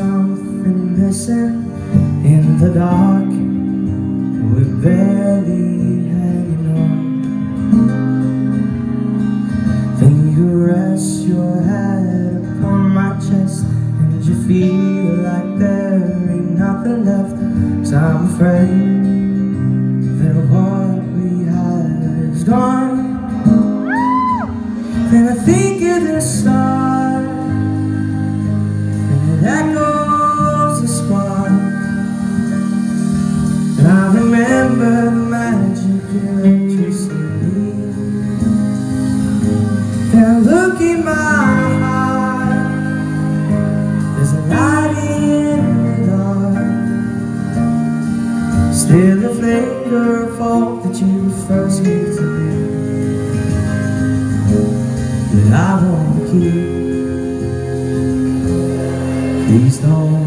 something missing in the dark. We're barely hanging on. Then you rest your head upon my chest And you feel like there ain't nothing left. Cause I'm afraid that what we had is gone. Then I think it is Still the flavor of all that you first gave to me. That I won't keep. Please don't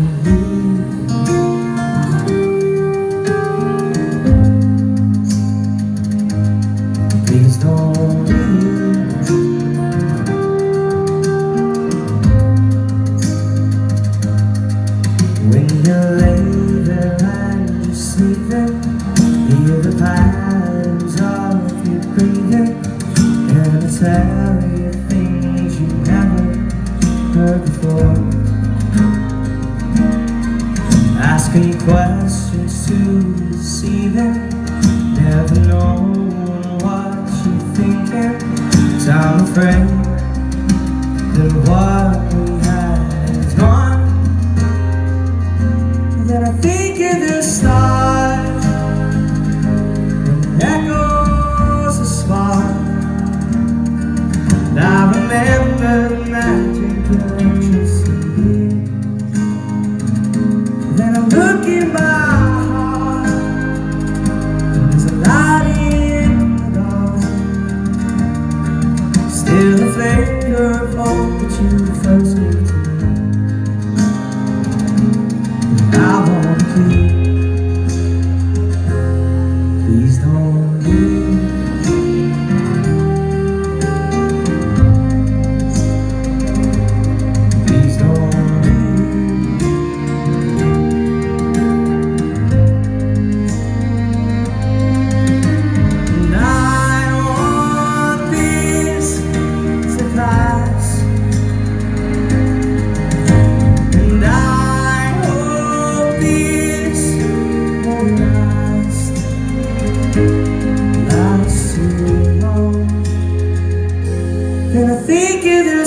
Asking questions to deceive them. Never knowing what you're thinking. I I'm afraid that what